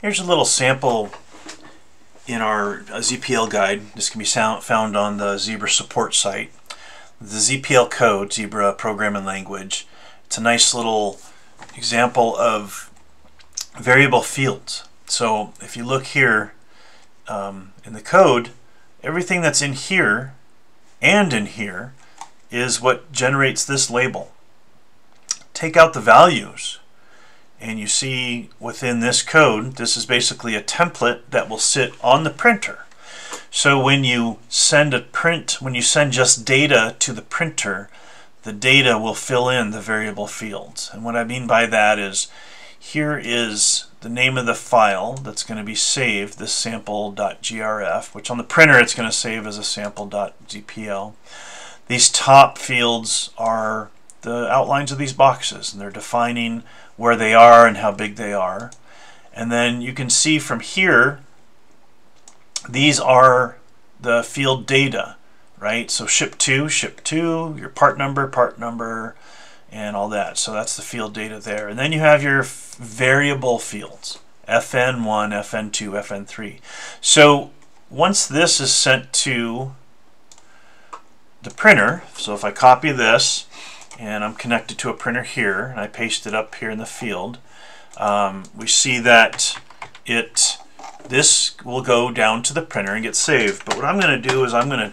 Here's a little sample in our ZPL guide. This can be found on the Zebra support site. The ZPL code, Zebra Programming Language, it's a nice little example of variable fields. So if you look here um, in the code, everything that's in here and in here is what generates this label. Take out the values and you see within this code, this is basically a template that will sit on the printer. So when you send a print, when you send just data to the printer, the data will fill in the variable fields. And what I mean by that is here is the name of the file that's going to be saved, this sample.grf, which on the printer it's going to save as a sample.zpl. These top fields are the outlines of these boxes, and they're defining where they are and how big they are. And then you can see from here, these are the field data, right? So ship to, ship to, your part number, part number, and all that. So that's the field data there. And then you have your variable fields, FN1, FN2, FN3. So once this is sent to the printer, so if I copy this, and I'm connected to a printer here and I paste it up here in the field. Um, we see that it this will go down to the printer and get saved. But what I'm going to do is I'm going to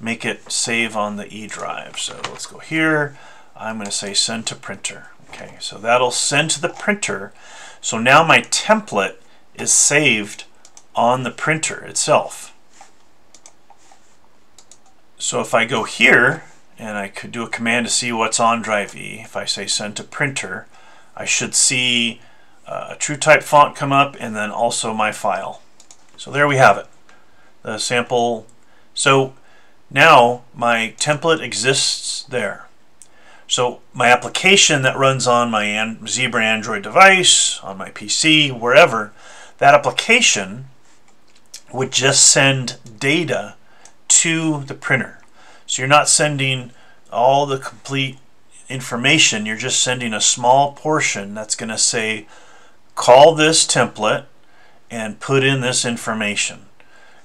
make it save on the E drive so let's go here. I'm going to say send to printer. Okay so that'll send to the printer. So now my template is saved on the printer itself. So if I go here and I could do a command to see what's on drive E. If I say send to printer, I should see uh, a true type font come up and then also my file. So there we have it, the sample. So now my template exists there. So my application that runs on my An Zebra Android device, on my PC, wherever, that application would just send data to the printer. So you're not sending all the complete information, you're just sending a small portion that's going to say, call this template and put in this information.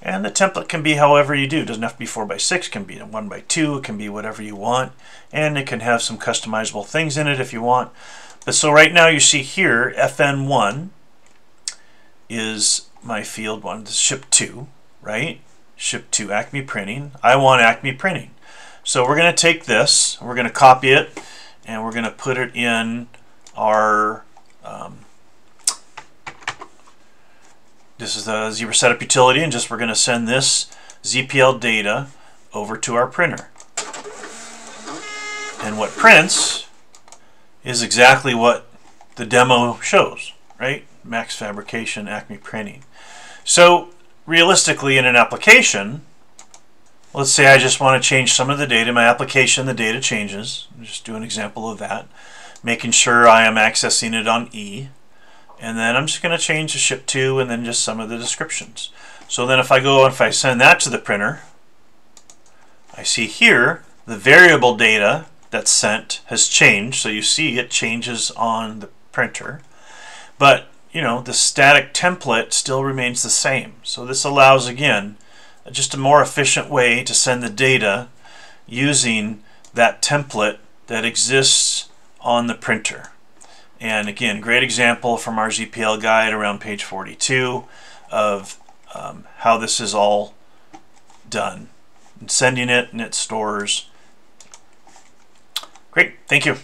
And the template can be however you do. It doesn't have to be 4 by 6 it can be 1 by 2 it can be whatever you want. And it can have some customizable things in it if you want. But so right now you see here, FN1 is my field one, this ship 2, right? Ship to Acme Printing. I want Acme Printing. So we're going to take this, we're going to copy it, and we're going to put it in our, um, this is the Zebra Setup utility, and just we're going to send this ZPL data over to our printer. And what prints is exactly what the demo shows, right? Max Fabrication, Acme Printing. So realistically in an application, let's say I just want to change some of the data, my application, the data changes. just do an example of that. Making sure I am accessing it on E. And then I'm just going to change the ship to and then just some of the descriptions. So then if I go, and if I send that to the printer, I see here the variable data that's sent has changed. So you see it changes on the printer. But you know, the static template still remains the same. So this allows, again, just a more efficient way to send the data using that template that exists on the printer. And again, great example from our ZPL guide around page 42 of um, how this is all done. And sending it and it stores. Great, thank you.